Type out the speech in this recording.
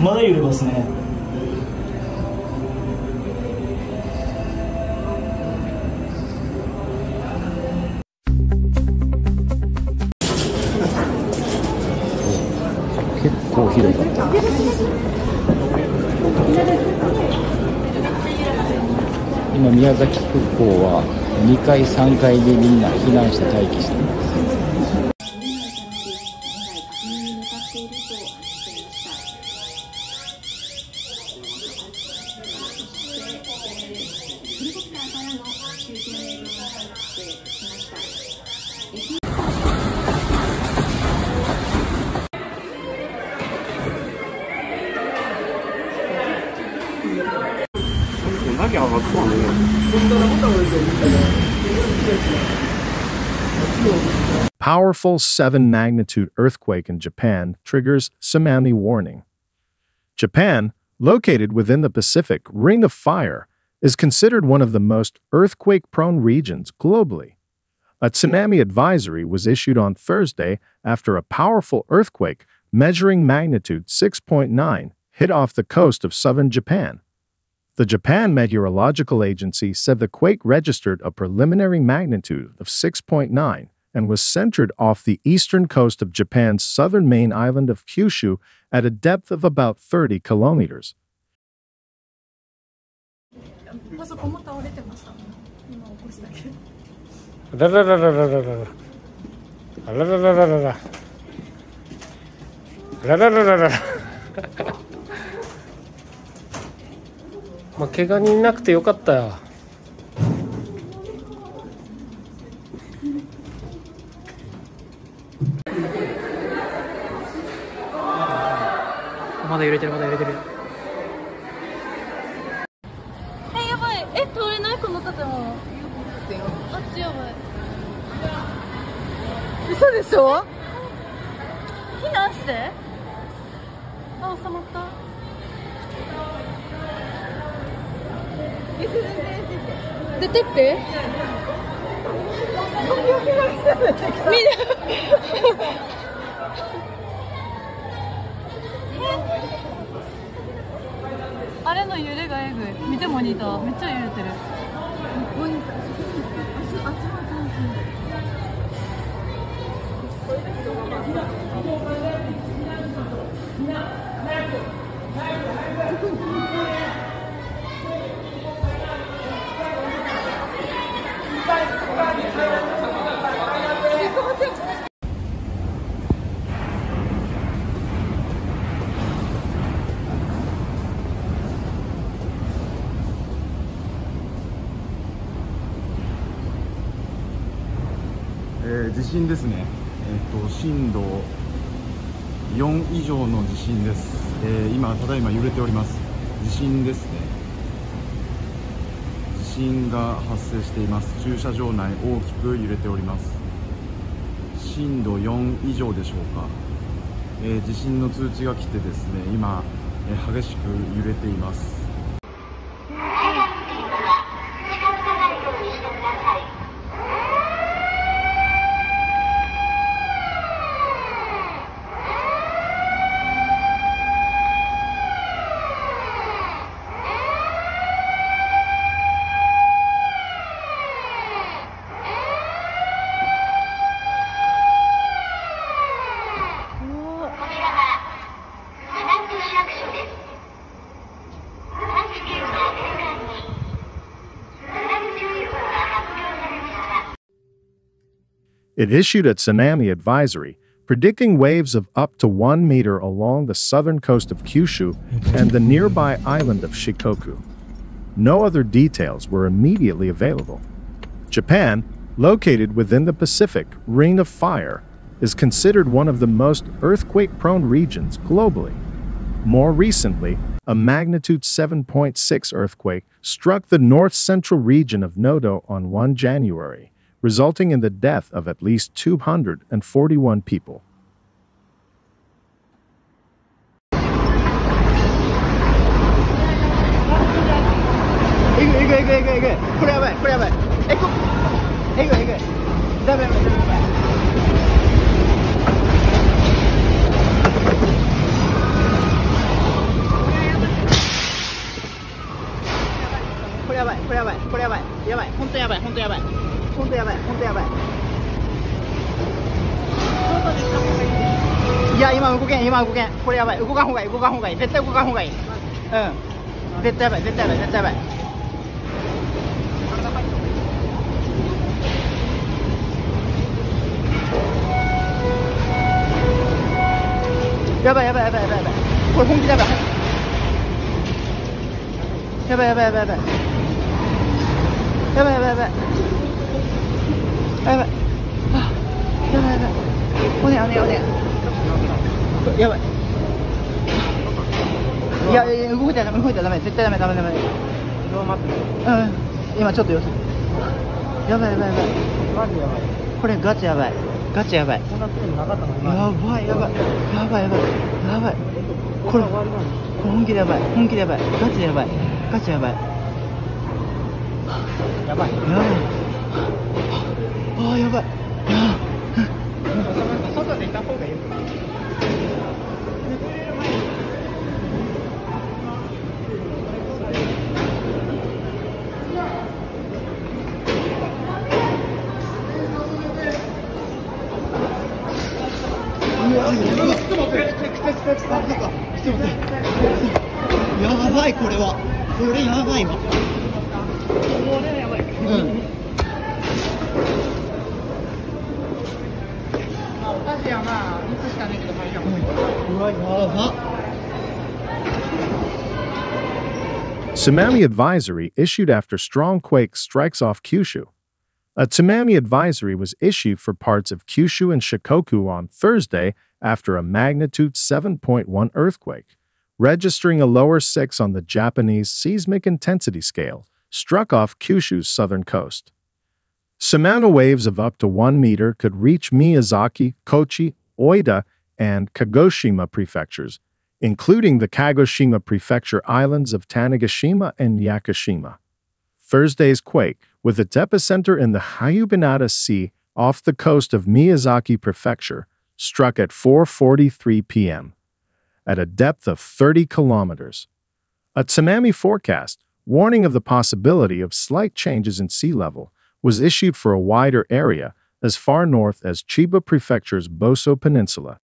まだ揺れますね。宮崎空港は2階3階でみんな避難して待機しています。Powerful 7 magnitude earthquake in Japan triggers tsunami warning. Japan, located within the Pacific Ring of Fire, is considered one of the most earthquake prone regions globally. A tsunami advisory was issued on Thursday after a powerful earthquake measuring magnitude 6.9 hit off the coast of southern Japan. The Japan Meteorological Agency said the quake registered a preliminary magnitude of 6.9 and was centered off the eastern coast of Japan's southern main island of Kyushu at a depth of about 30 kilometers. まあ、怪我人なくてよかったよ。まだ揺れてるまだ揺れてるえ、やばい。え、通れない？この建物。あっちやばい。嘘でしょ？避難して？あ、収まった。出てって？みんな。あれの揺れがえぐい。見てモニター。めっちゃ揺れてる。モニターあっちのえー地震ですね、えっと震度4以上の地震です、えー今ただいま揺れております。地震ですね。地震が発生しています。駐車場内大きく揺れております。震度4以上でしょうか、えー地震の通知が来てですね今、えー激しく揺れています「It issued a tsunami advisory, predicting waves of up to one meter along the southern coast of Kyushu and the nearby island of Shikoku. No other details were immediately available. Japan, located within the Pacific Ring of Fire, is considered one of the most earthquake prone regions globally. More recently, a magnitude 7.6 earthquake struck the north central region of Nodo on 1 January, resulting in the death of at least 241 people. やばい本当やばい。いや今動けん今動けん。これやばい。動かんほうがいい動かんほうがいい。絶対動かんほうがいい。うん。絶対やばい絶対やばい絶対やばいやばい。やばいやばいやばいやばい。これ本気でやばい。やばいやばいやばいやばい。やばいやばいやばい。やばい。やばいあやばいやばい。おねおねおねやばい。いやいや動いたら動いたらダメ。絶対ダメダメダメ。うん。今ちょっと様子やばいやばいやばいマジやばい。これガチやばい。ガチやばい。こんななかったのやばいやばい。やばいやばい。やばい。これこれ本気でやばい。本気でやばい。ガチでやばい。ガチやばい。やばい。やばいああやばい。外でい。た方がいいやばいこれはこれやばいわこれやばいうん マジやまあ3つしかねえけど大丈夫うわやば Tsunami advisory issued after strong quake strikes off Kyushu. A tsunami advisory was issued for parts of Kyushu and Shikoku on Thursday after a magnitude 7.1 earthquake, registering a lower 6 on the Japanese seismic intensity scale, struck off Kyushu's southern coast. Tsunami waves of up to 1 meter could reach Miyazaki, Kochi, Oita, and Kagoshima prefectures, including the Kagoshima Prefecture islands of Tanegashima and Yakushima. Thursday's quake, with its epicenter in the Hayubanata Sea off the coast of Miyazaki Prefecture, struck at 4:43 p.m. at a depth of 30 kilometers. A tsunami forecast, warning of the possibility of slight changes in sea level, was issued for a wider area as far north as Chiba Prefecture's Boso Peninsula